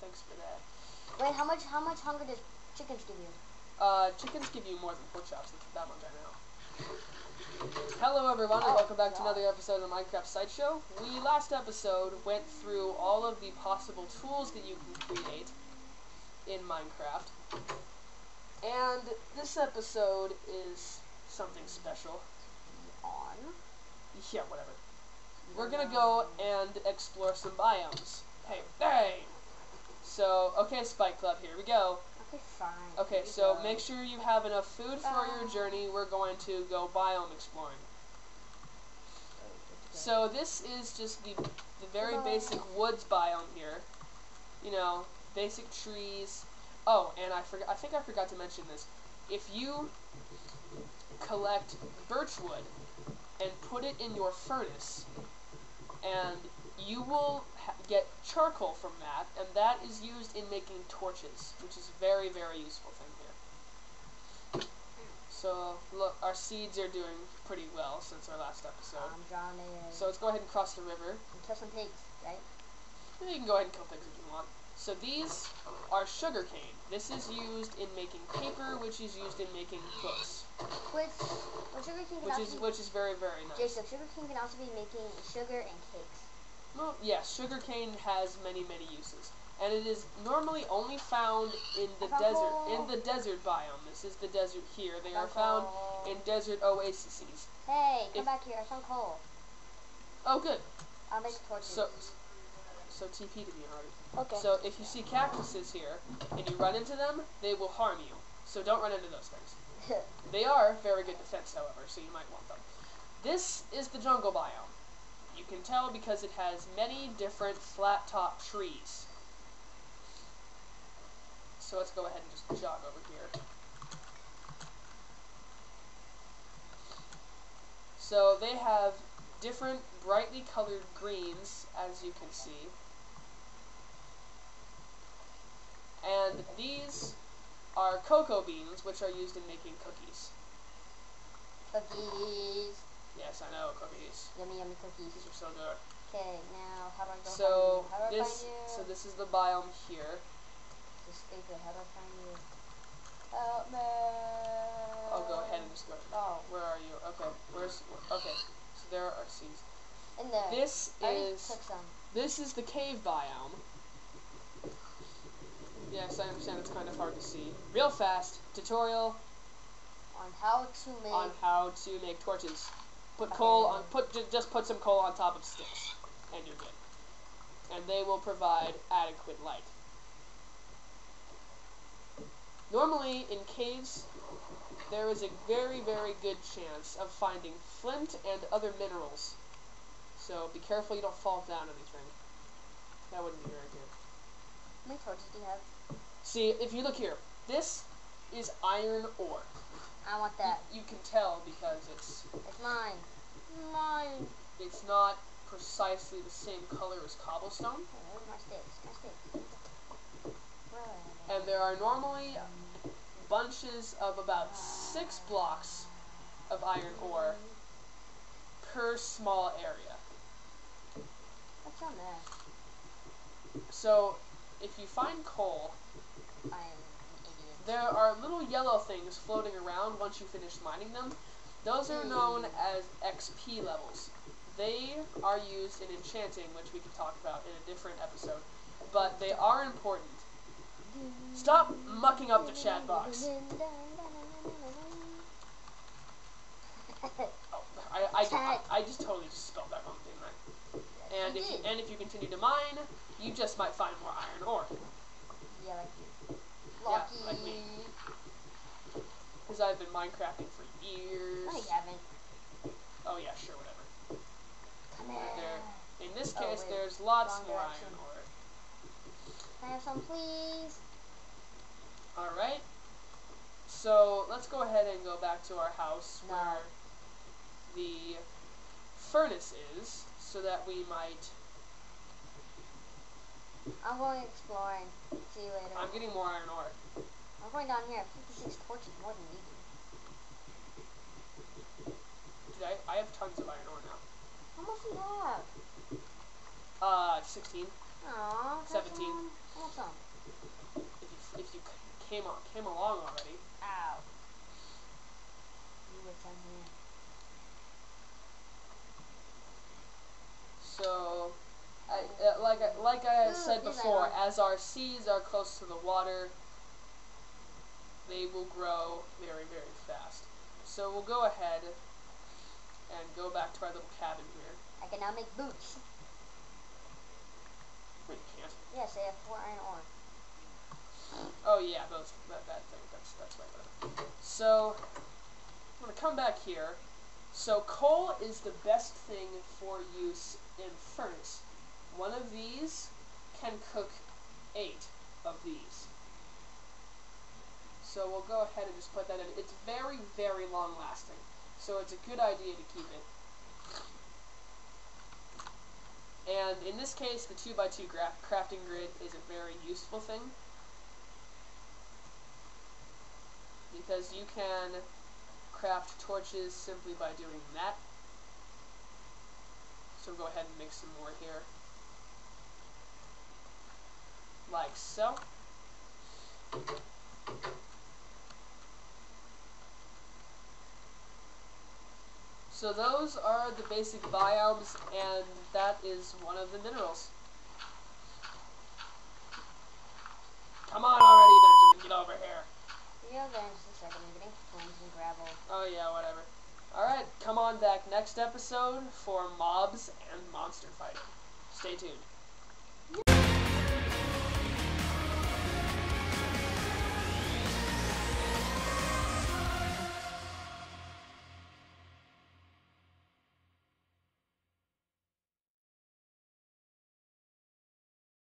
thanks for that. Wait, how much how much hunger does chickens give you? Uh, chickens give you more than pork chops. That's that much I know. Hello, everyone, and Oh, welcome back to another episode of the Minecraft Sideshow. We last episode went through all of the possible tools that you can create in Minecraft, and this episode is something special. On. Yeah, whatever. We're gonna go and explore some biomes. Hey, hey. So, okay, Spike Club, here we go. Okay, fine. Okay, so make sure you have enough food for your journey. We're going to go biome exploring. So this is just the the very Goodbye. basic woods biome here. You know, basic trees. Oh, and I forgot. I think I forgot to mention this. If you collect birchwood and put it in your furnace, and you will get charcoal from that, and that is used in making torches, which is a very very useful thing here. So look, our seeds are doing pretty well since our last episode. I'm drowning. So let's go ahead and cross the river. and kill some pigs, right? You can go ahead and kill pigs if you want. So these are sugar cane. This is used in making paper, which is used in making books, Which, well, sugar cane can which is which is very very nice. Jacob, sugar cane can also be making sugar and cakes. Well, yes, sugarcane has many many uses, and it is normally only found in the desert. In the desert biome. This is the desert here. They are found in desert oases. Hey, come if- back here. I found coal. Oh, good. I'll make torches. So, so TP to me already. okay. So if you see cactuses here and you run into them, they will harm you. So don't run into those things. They are very good defense, however, so you might want them. This is the jungle biome. You can tell because it has many different flat top trees. So let's go ahead and just jog over here. So they have different brightly colored greens, as you can see. And these are cocoa beans, which are used in making cookies. cookies. Yes, I know, cookies. Yummy, yummy cookies. These are so good. Okay, now how do I go So find you? How do I this, find you? so this is the biome here. This is stupid. How do I find you? Help me. I'll go ahead and just go. Oh, Where are you? Okay, where's? Okay, so there are seeds. in there. This I is took some. this is the cave biome. Yes, I understand it's kind of hard to see. Real fast tutorial On how to make. on how to make torches. Put coal on. Put ju- just put some coal on top of sticks, and you're good. And they will provide adequate light. Normally in caves, there is a very very good chance of finding flint and other minerals. So be careful you don't fall down anything. That wouldn't be very good. How many torches do you have? See, if you look here, this is iron ore. I want that. you can tell because it's It's mine. Mine. it's not precisely the same color as cobblestone, my sticks? My sticks. Where are they? and there are normally bunches of about six blocks of iron ore per small area. What's on there? So, if you find coal, I am an idiot. There are little yellow things floating around once you finish mining them. Those are known as XP levels. They are used in enchanting, which we can talk about in a different episode, but they are important. Stop mucking up the chat box. Oh, I, I, I, I just totally just spelled that wrong, didn't I? And if you, and if you continue to mine, you just might find more iron ore. Yeah. Yeah, like me. Because I've been Minecrafting for years. No, you haven't. Oh yeah, sure, whatever. Come here. There. In this Oh, case, wait. there's lots Wrong more direction. iron ore. Can I have some, please? Alright. So, let's go ahead and go back to our house No. where the furnace is, so that we might... I'm going exploring. See you later. I'm getting more iron ore. I'm going down here. 56 torches, more than do. Dude, I, I have tons of iron ore now. How much do you have? Uh, 16. Aww. 17. I want some. If you if you came on came along already. Ow. You get some here. So, I, uh, like I, like I said before, as our seeds are close to the water, they will grow very very fast. So we'll go ahead and go back to our little cabin here. I can now make boots. Wait, you can't. Yes, they have four iron ore. Oh yeah, those that, that thing. That's that's right. Whatever. So I'm gonna come back here. So coal is the best thing for use in furnace. One of these can cook eight of these. So we'll go ahead and just put that in. It's very very long lasting. So it's a good idea to keep it. And in this case, the 2x2 gra- crafting grid is a very useful thing. because you can craft torches simply by doing that. So go ahead and make some more here. Like so. So those are the basic biomes and that is one of the minerals. Come on already, Benjamin, get over here. Yeah, just a second. Getting coins and gravel. Oh yeah, whatever. Alright, come on back next episode for mobs and monster fighting. Stay tuned.